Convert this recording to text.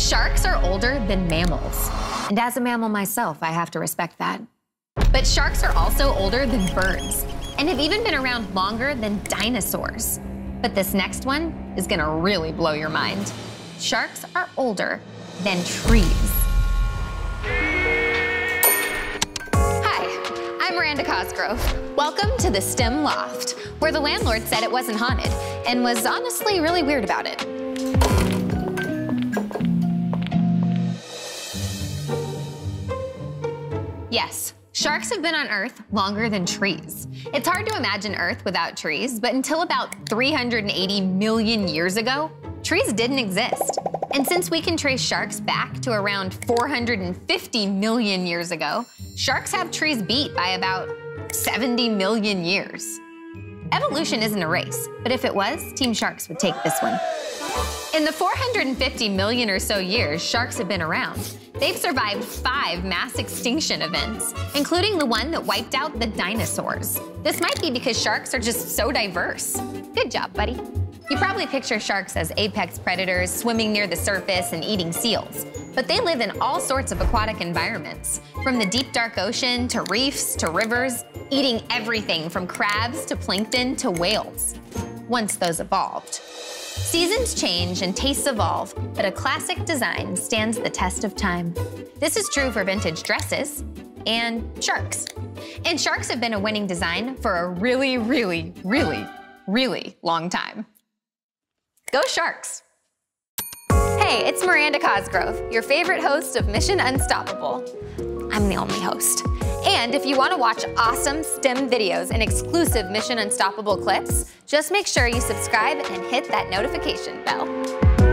Sharks are older than mammals. And as a mammal myself, I have to respect that. But sharks are also older than birds and have even been around longer than dinosaurs. But this next one is gonna really blow your mind. Sharks are older than trees. Hi, I'm Miranda Cosgrove. Welcome to the STEM Loft, where the landlord said it wasn't haunted and was honestly really weird about it. Yes, sharks have been on Earth longer than trees. It's hard to imagine Earth without trees, but until about 380 million years ago, trees didn't exist. And since we can trace sharks back to around 450 million years ago, sharks have trees beat by about 70 million years. Evolution isn't a race, but if it was, Team Sharks would take this one. In the 450 million or so years sharks have been around, they've survived five mass extinction events, including the one that wiped out the dinosaurs. This might be because sharks are just so diverse. Good job, buddy. You probably picture sharks as apex predators swimming near the surface and eating seals. But they live in all sorts of aquatic environments, from the deep dark ocean to reefs to rivers, eating everything from crabs to plankton to whales. Once those evolved. Seasons change and tastes evolve, but a classic design stands the test of time. This is true for vintage dresses and sharks. And sharks have been a winning design for a really, really, really, really long time. Go Sharks! Hey, it's Miranda Cosgrove, your favorite host of Mission Unstoppable. I'm the only host. And if you want to watch awesome STEM videos and exclusive Mission Unstoppable clips, just make sure you subscribe and hit that notification bell.